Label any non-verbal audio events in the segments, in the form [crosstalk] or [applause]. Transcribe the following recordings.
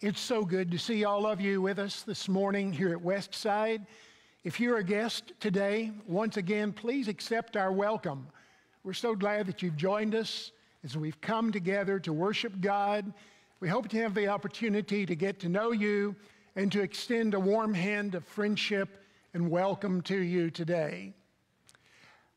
It's so good to see all of you with us this morning here at Westside. If you're a guest today, once again, please accept our welcome. We're so glad that you've joined us as we've come together to worship God. We hope to have the opportunity to get to know you and to extend a warm hand of friendship and welcome to you today.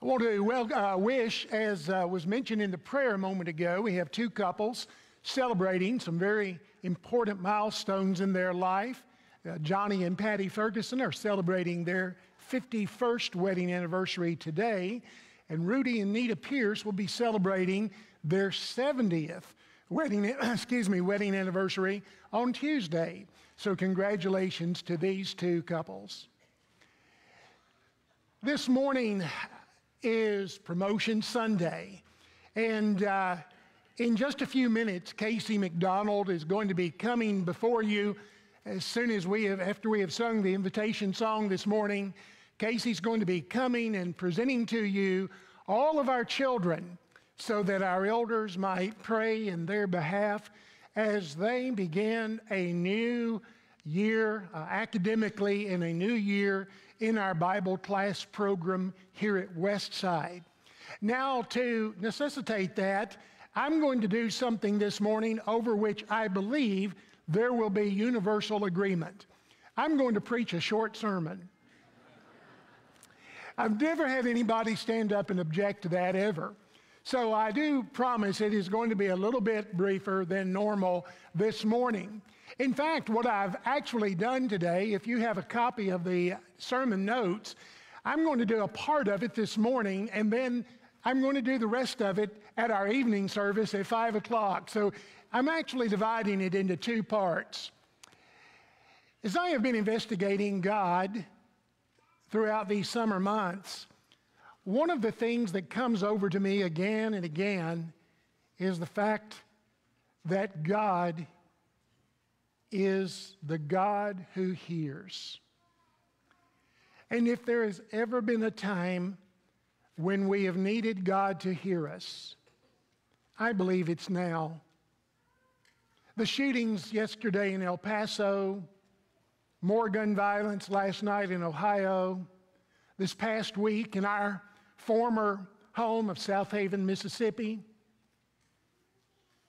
I want to uh, wish, as uh, was mentioned in the prayer a moment ago, we have two couples celebrating some very important milestones in their life. Uh, Johnny and Patty Ferguson are celebrating their 51st wedding anniversary today, and Rudy and Nita Pierce will be celebrating their 70th wedding, [coughs] excuse me, wedding anniversary on Tuesday. So congratulations to these two couples. This morning is Promotion Sunday, and uh, in just a few minutes, Casey McDonald is going to be coming before you as soon as we have, after we have sung the invitation song this morning. Casey's going to be coming and presenting to you all of our children so that our elders might pray in their behalf as they begin a new year uh, academically and a new year in our Bible class program here at Westside. Now, to necessitate that, I'm going to do something this morning over which I believe there will be universal agreement. I'm going to preach a short sermon. I've never had anybody stand up and object to that ever. So I do promise it is going to be a little bit briefer than normal this morning. In fact, what I've actually done today, if you have a copy of the sermon notes, I'm going to do a part of it this morning and then I'm going to do the rest of it at our evening service at 5 o'clock. So I'm actually dividing it into two parts. As I have been investigating God throughout these summer months, one of the things that comes over to me again and again is the fact that God is the God who hears. And if there has ever been a time when we have needed God to hear us. I believe it's now. The shootings yesterday in El Paso, more gun violence last night in Ohio, this past week in our former home of Southaven, Mississippi,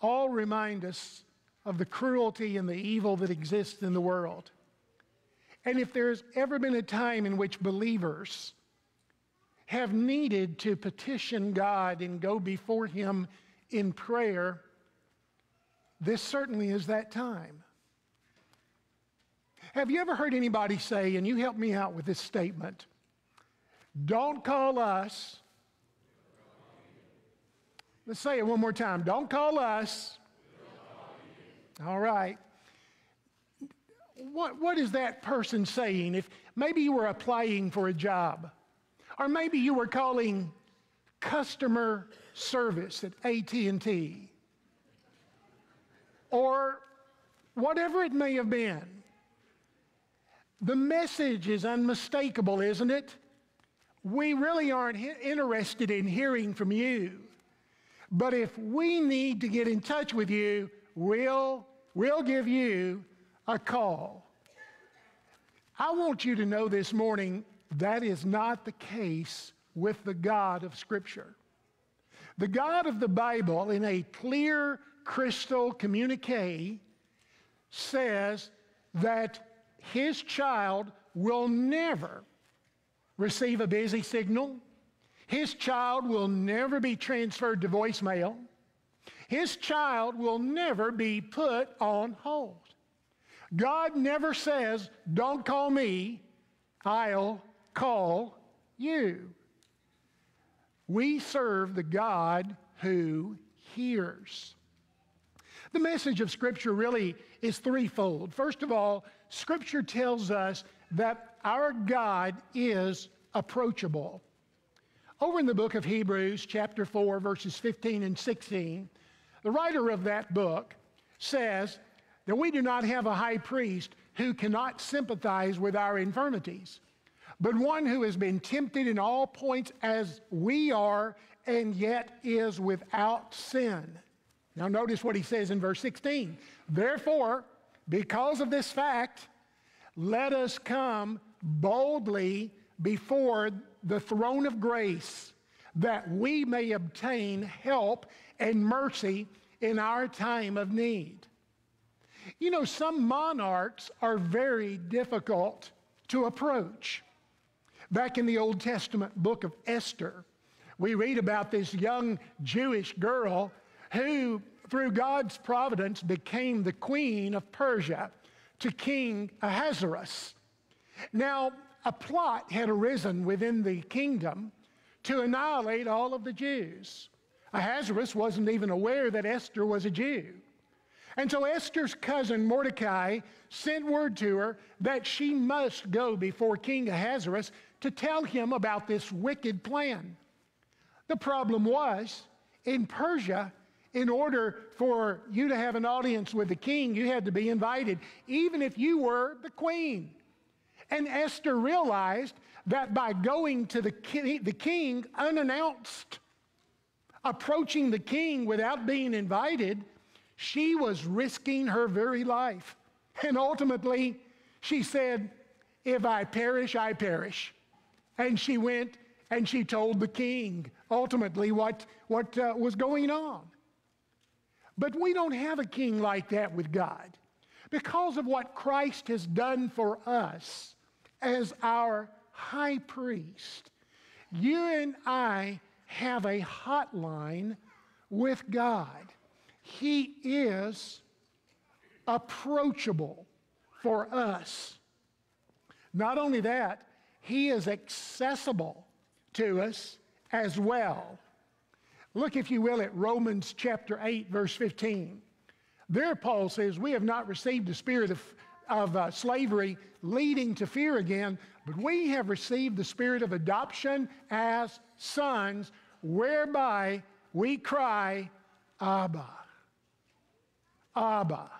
all remind us of the cruelty and the evil that exists in the world. And if there's ever been a time in which believers have needed to petition God and go before Him in prayer, this certainly is that time. Have you ever heard anybody say, and you help me out with this statement, don't call us. Let's say it one more time. Don't call us. All right. What, what is that person saying? If maybe you were applying for a job or maybe you were calling customer service at AT&T. Or whatever it may have been. The message is unmistakable, isn't it? We really aren't interested in hearing from you. But if we need to get in touch with you, we'll, we'll give you a call. I want you to know this morning that is not the case with the God of Scripture. The God of the Bible, in a clear, crystal communique, says that his child will never receive a busy signal. His child will never be transferred to voicemail. His child will never be put on hold. God never says, Don't call me, I'll call you. We serve the God who hears. The message of Scripture really is threefold. First of all, Scripture tells us that our God is approachable. Over in the book of Hebrews, chapter 4, verses 15 and 16, the writer of that book says that we do not have a high priest who cannot sympathize with our infirmities but one who has been tempted in all points as we are, and yet is without sin. Now, notice what he says in verse 16. Therefore, because of this fact, let us come boldly before the throne of grace that we may obtain help and mercy in our time of need. You know, some monarchs are very difficult to approach. Back in the Old Testament book of Esther, we read about this young Jewish girl who, through God's providence, became the queen of Persia to King Ahasuerus. Now, a plot had arisen within the kingdom to annihilate all of the Jews. Ahasuerus wasn't even aware that Esther was a Jew. And so Esther's cousin Mordecai sent word to her that she must go before King Ahasuerus to tell him about this wicked plan. The problem was, in Persia, in order for you to have an audience with the king, you had to be invited, even if you were the queen. And Esther realized that by going to the king, the king unannounced, approaching the king without being invited, she was risking her very life. And ultimately, she said, If I perish, I perish. And she went and she told the king ultimately what, what uh, was going on. But we don't have a king like that with God. Because of what Christ has done for us as our high priest, you and I have a hotline with God. He is approachable for us. Not only that, He is accessible to us as well. Look, if you will, at Romans chapter 8, verse 15. There, Paul says, We have not received the spirit of, of uh, slavery leading to fear again, but we have received the spirit of adoption as sons, whereby we cry, Abba. Abba.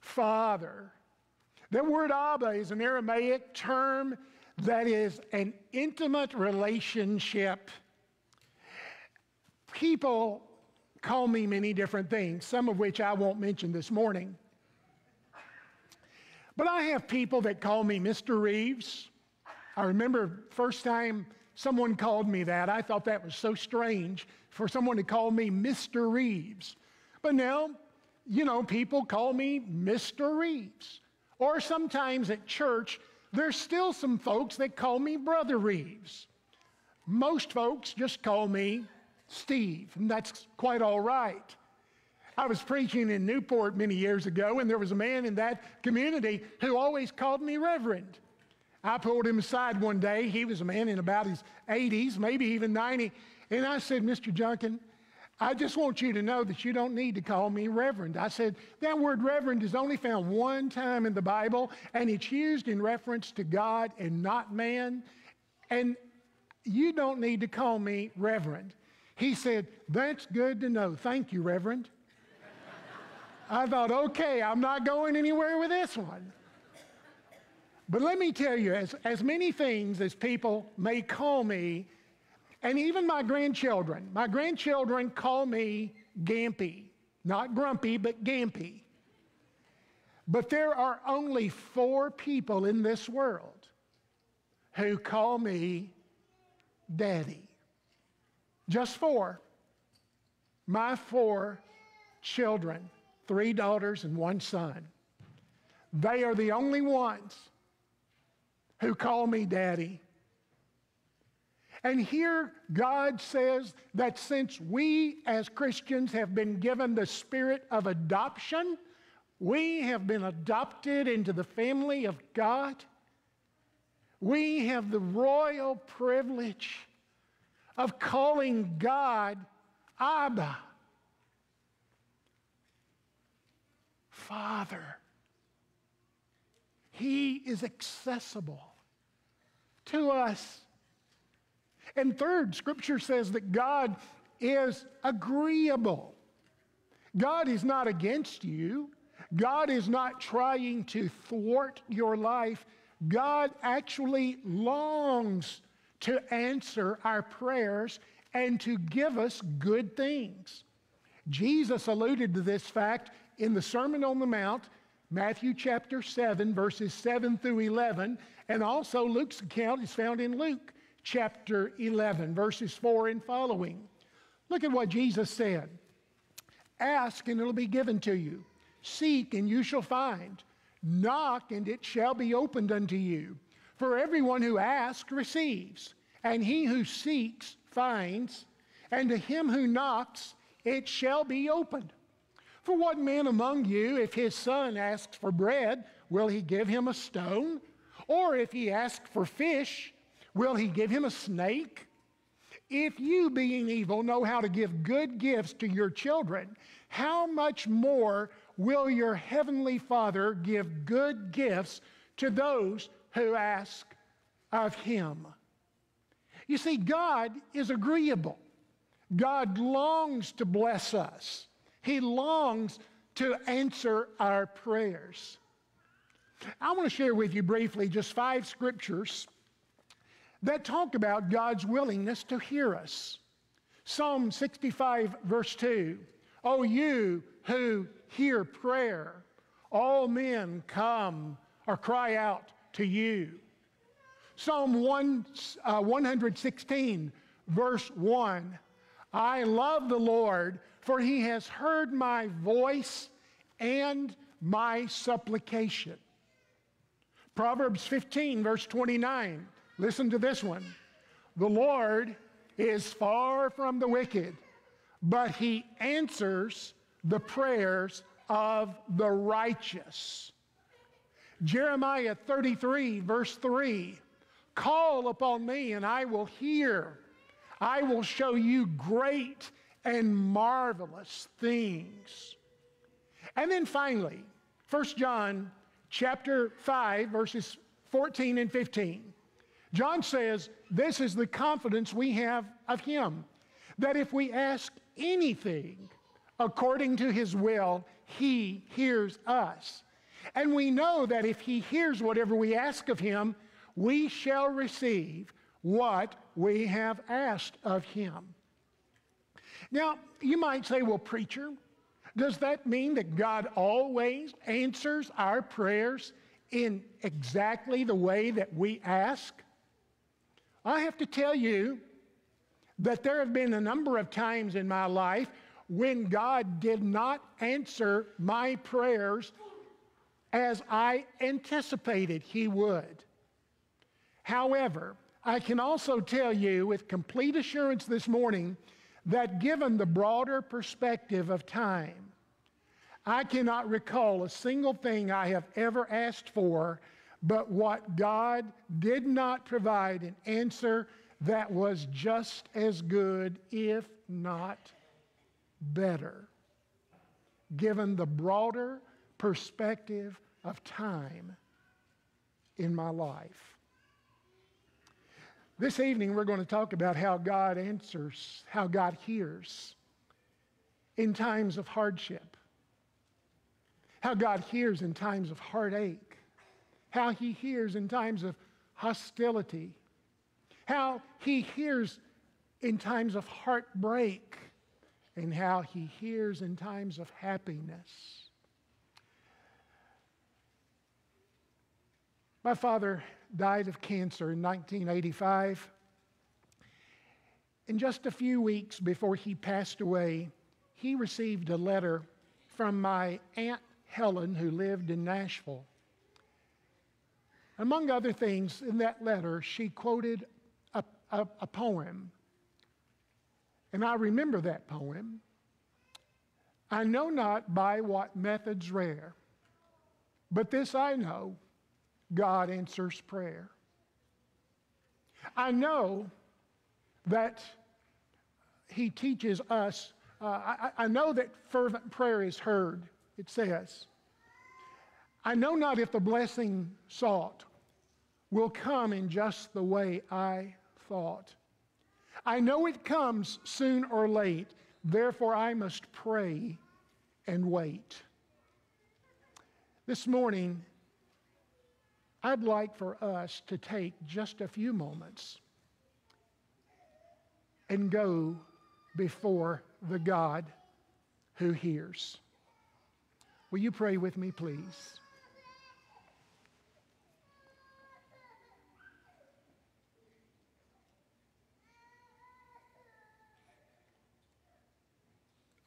Father. The word Abba is an Aramaic term that is an intimate relationship. People call me many different things, some of which I won't mention this morning. But I have people that call me Mr. Reeves. I remember first time someone called me that, I thought that was so strange for someone to call me Mr. Reeves. But now, you know, people call me Mr. Reeves. Or sometimes at church, there's still some folks that call me Brother Reeves. Most folks just call me Steve, and that's quite all right. I was preaching in Newport many years ago, and there was a man in that community who always called me Reverend. I pulled him aside one day. He was a man in about his 80s, maybe even 90. And I said, Mr. Junkin, I just want you to know that you don't need to call me Reverend. I said, that word Reverend is only found one time in the Bible, and it's used in reference to God and not man. And you don't need to call me Reverend. He said, That's good to know. Thank you, Reverend. I thought, okay, I'm not going anywhere with this one. But let me tell you, as, as many things as people may call me, and even my grandchildren. My grandchildren call me Gampy. Not grumpy, but Gampy. But there are only four people in this world who call me Daddy. Just four. My four children, three daughters and one son. They are the only ones who call me Daddy. And here God says that since we as Christians have been given the spirit of adoption, we have been adopted into the family of God. We have the royal privilege of calling God Abba, Father. He is accessible to us. And third, Scripture says that God is agreeable. God is not against you. God is not trying to thwart your life. God actually longs to answer our prayers and to give us good things. Jesus alluded to this fact in the Sermon on the Mount, Matthew chapter 7, verses 7 through 11, and also Luke's account is found in Luke chapter 11, verses 4 and following. Look at what Jesus said Ask, and it'll be given to you. Seek, and you shall find. Knock, and it shall be opened unto you. For everyone who asks receives, and he who seeks finds, and to him who knocks it shall be opened. For what man among you, if his son asks for bread, will he give him a stone? Or if he asks for fish, will he give him a snake? If you, being evil, know how to give good gifts to your children, how much more will your heavenly Father give good gifts to those who ask of him? You see, God is agreeable. God longs to bless us. He longs to answer our prayers. I want to share with you briefly just five scriptures that talk about God's willingness to hear us. Psalm 65, verse 2 Oh, you who hear prayer, all men come or cry out to you. Psalm 1, uh, 116, verse 1 I love the Lord for he has heard my voice and my supplication. Proverbs 15, verse 29. Listen to this one. The Lord is far from the wicked, but he answers the prayers of the righteous. Jeremiah 33, verse 3 Call upon me, and I will hear. I will show you great and marvelous things. And then finally, 1 John chapter 5 verses 14 and 15. John says, This is the confidence we have of him, that if we ask anything according to his will, he hears us. And we know that if he hears whatever we ask of him, we shall receive what we have asked of him. Now, you might say, well, preacher, does that mean that God always answers our prayers in exactly the way that we ask? I have to tell you that there have been a number of times in my life when God did not answer my prayers as I anticipated He would. However, I can also tell you with complete assurance this morning that given the broader perspective of time, I cannot recall a single thing I have ever asked for, but what God did not provide an answer that was just as good, if not better, given the broader perspective of time in my life. This evening, we're going to talk about how God answers, how God hears in times of hardship, how God hears in times of heartache, how He hears in times of hostility, how He hears in times of heartbreak, and how He hears in times of happiness. My father died of cancer in 1985. In just a few weeks before he passed away, he received a letter from my Aunt Helen, who lived in Nashville. Among other things, in that letter, she quoted a, a, a poem. And I remember that poem. I know not by what methods rare, but this I know God answers prayer. I know that He teaches us, uh, I, I know that fervent prayer is heard, it says. I know not if the blessing sought will come in just the way I thought. I know it comes soon or late, therefore I must pray and wait. This morning, I'd like for us to take just a few moments and go before the God who hears. Will you pray with me, please?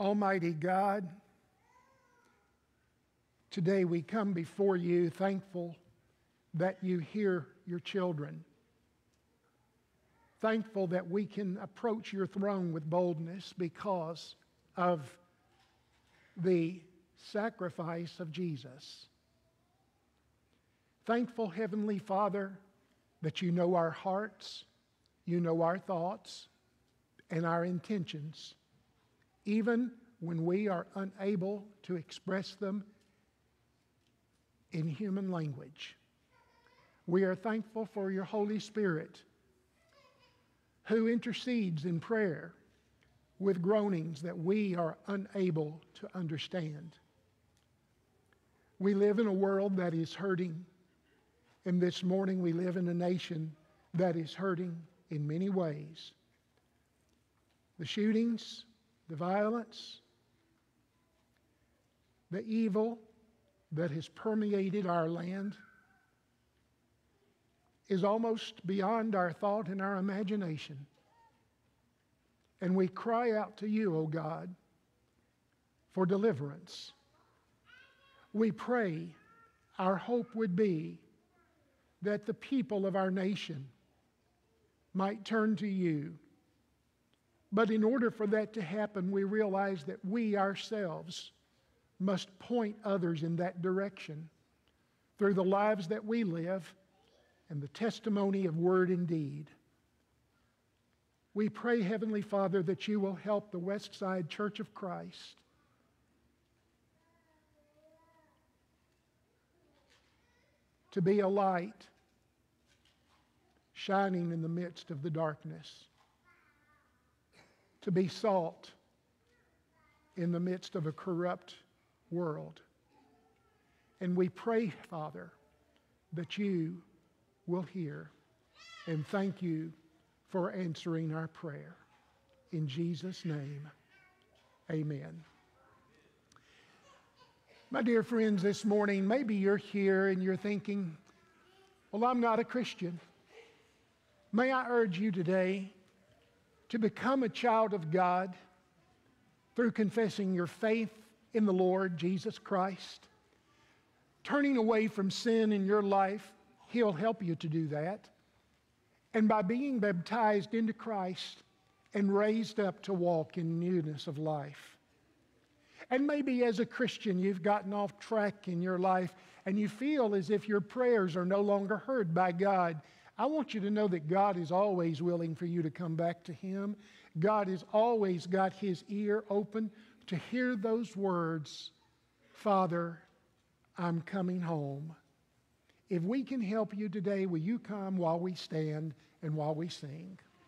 Almighty God, today we come before you thankful that you hear your children. Thankful that we can approach your throne with boldness because of the sacrifice of Jesus. Thankful, Heavenly Father, that you know our hearts, you know our thoughts, and our intentions even when we are unable to express them in human language. We are thankful for your Holy Spirit who intercedes in prayer with groanings that we are unable to understand. We live in a world that is hurting, and this morning we live in a nation that is hurting in many ways. The shootings, the violence, the evil that has permeated our land is almost beyond our thought and our imagination. And we cry out to you, O God, for deliverance. We pray our hope would be that the people of our nation might turn to you but in order for that to happen, we realize that we ourselves must point others in that direction through the lives that we live and the testimony of word and deed. We pray, Heavenly Father, that you will help the West Side Church of Christ to be a light shining in the midst of the darkness to be salt in the midst of a corrupt world. And we pray, Father, that you will hear. And thank you for answering our prayer. In Jesus' name, amen. My dear friends, this morning, maybe you're here and you're thinking, well, I'm not a Christian. May I urge you today to become a child of God through confessing your faith in the Lord Jesus Christ, turning away from sin in your life, He'll help you to do that. And by being baptized into Christ and raised up to walk in newness of life. And maybe as a Christian, you've gotten off track in your life and you feel as if your prayers are no longer heard by God. I want you to know that God is always willing for you to come back to Him. God has always got His ear open to hear those words Father, I'm coming home. If we can help you today, will you come while we stand and while we sing?